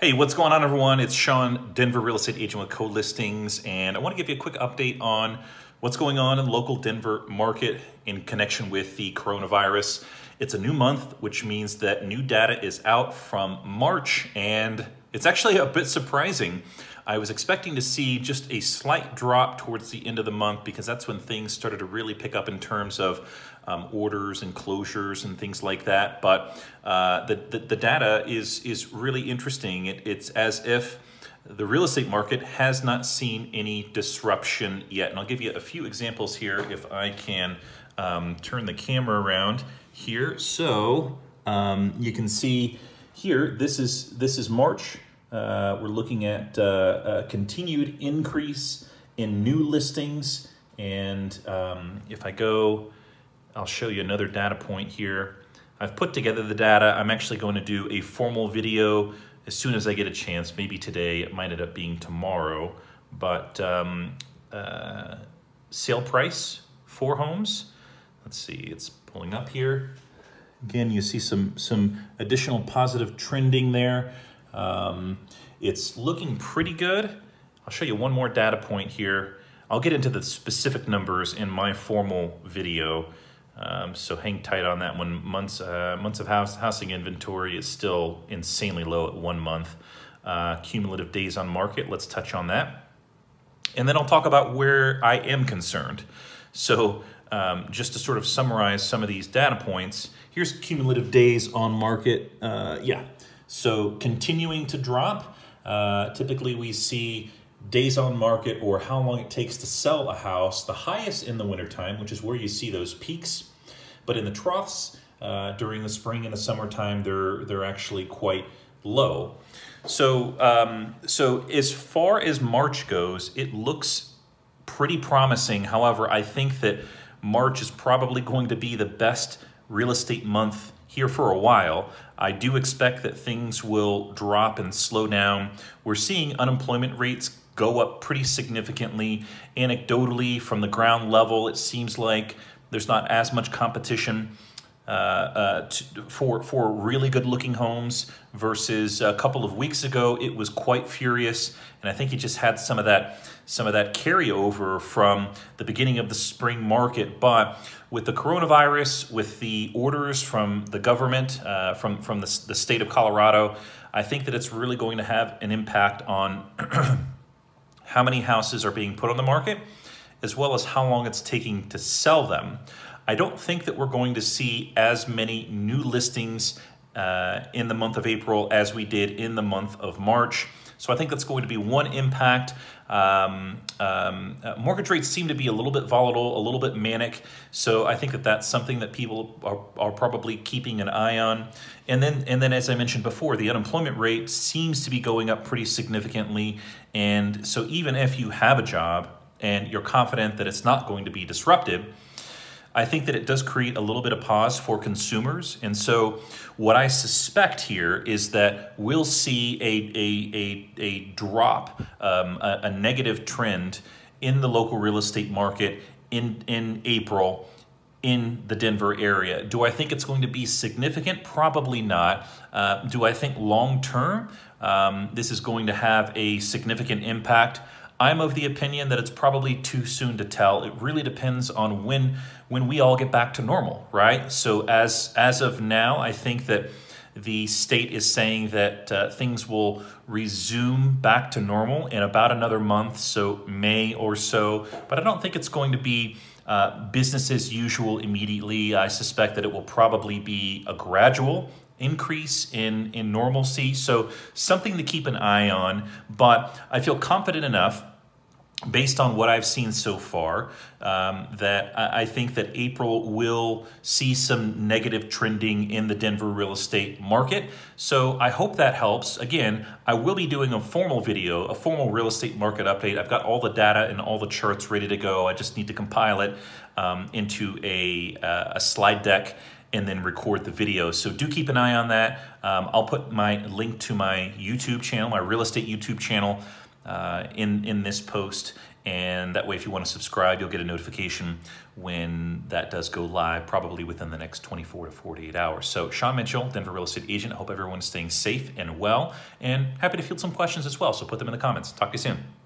Hey, what's going on, everyone? It's Sean, Denver real estate agent with Co-Listings, and I want to give you a quick update on what's going on in the local Denver market in connection with the coronavirus. It's a new month, which means that new data is out from March, and it's actually a bit surprising. I was expecting to see just a slight drop towards the end of the month because that's when things started to really pick up in terms of um, orders and closures and things like that. But uh, the, the, the, data is, is really interesting. It, it's as if the real estate market has not seen any disruption yet. And I'll give you a few examples here if I can um, turn the camera around here. So um, you can see here, this is, this is March uh, we're looking at uh, a continued increase in new listings. And um, if I go, I'll show you another data point here. I've put together the data. I'm actually going to do a formal video as soon as I get a chance, maybe today, it might end up being tomorrow. But um, uh, sale price for homes, let's see, it's pulling up here. Again, you see some, some additional positive trending there. Um, it's looking pretty good. I'll show you one more data point here. I'll get into the specific numbers in my formal video. Um, so hang tight on that one. Months, uh, months of house, housing inventory is still insanely low at one month. Uh, cumulative days on market, let's touch on that. And then I'll talk about where I am concerned. So um, just to sort of summarize some of these data points, here's cumulative days on market. Uh, yeah, so continuing to drop, uh, typically we see days on market or how long it takes to sell a house, the highest in the wintertime, which is where you see those peaks. But in the troughs, uh, during the spring and the summertime, they're, they're actually quite low. So, um, so as far as March goes, it looks pretty promising. However, I think that March is probably going to be the best real estate month here for a while. I do expect that things will drop and slow down. We're seeing unemployment rates go up pretty significantly. Anecdotally, from the ground level, it seems like there's not as much competition uh, to, for for really good looking homes versus a couple of weeks ago it was quite furious and I think it just had some of that some of that carryover from the beginning of the spring market but with the coronavirus with the orders from the government uh, from from the, the state of Colorado I think that it's really going to have an impact on how many houses are being put on the market as well as how long it's taking to sell them. I don't think that we're going to see as many new listings uh, in the month of April as we did in the month of March. So I think that's going to be one impact. Um, um, uh, mortgage rates seem to be a little bit volatile, a little bit manic. So I think that that's something that people are, are probably keeping an eye on. And then, and then, as I mentioned before, the unemployment rate seems to be going up pretty significantly. And so even if you have a job and you're confident that it's not going to be disrupted, I think that it does create a little bit of pause for consumers. And so what I suspect here is that we'll see a, a, a, a drop, um, a, a negative trend in the local real estate market in, in April in the Denver area. Do I think it's going to be significant? Probably not. Uh, do I think long term um, this is going to have a significant impact? I'm of the opinion that it's probably too soon to tell. It really depends on when when we all get back to normal, right? So as as of now, I think that the state is saying that uh, things will resume back to normal in about another month, so May or so. But I don't think it's going to be uh, business as usual immediately. I suspect that it will probably be a gradual increase in, in normalcy. So something to keep an eye on. But I feel confident enough based on what I've seen so far, um, that I think that April will see some negative trending in the Denver real estate market. So I hope that helps. Again, I will be doing a formal video, a formal real estate market update. I've got all the data and all the charts ready to go. I just need to compile it um, into a, uh, a slide deck and then record the video. So do keep an eye on that. Um, I'll put my link to my YouTube channel, my real estate YouTube channel, uh, in, in this post. And that way, if you want to subscribe, you'll get a notification when that does go live, probably within the next 24 to 48 hours. So, Sean Mitchell, Denver Real Estate Agent. I hope everyone's staying safe and well, and happy to field some questions as well. So, put them in the comments. Talk to you soon.